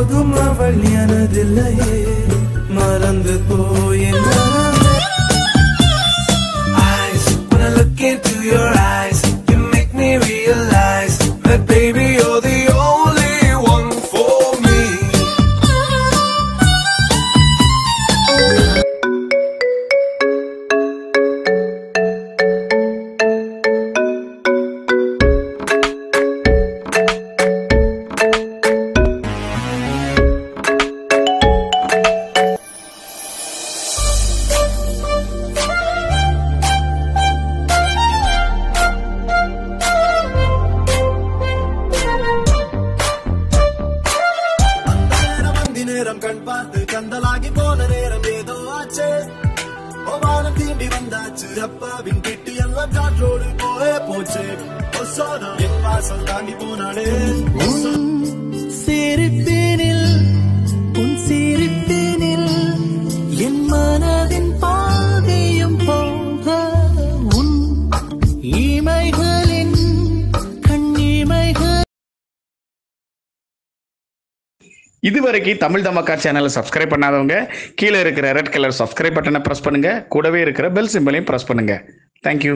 ودمى مليانة دلهي நேரம் கண் பார்த்து கந்தலாகி போன நேரம் ஏதோ ஆச்சு. வானம் தீண்டி வந்தாச்சு அப்பாவின் கிட்டி எல்லாம் காற்றோடு போயே போச்சு. என் வாசல் தாண்டி போனாலே சிரிப்பினில் இதுவரைக்கும் தமிழ் தமக்கார் சேனலை சப்ஸ்கிரைப் பண்ணாதவங்க கீழே இருக்கிற ரெட் கலர் சப்ஸ்கிரைப் பட்டனை ப்ரெஸ் பண்ணுங்க. கூடவே இருக்கிற பெல் சிம்பிளையும் ப்ரெஸ் பண்ணுங்க. Thank you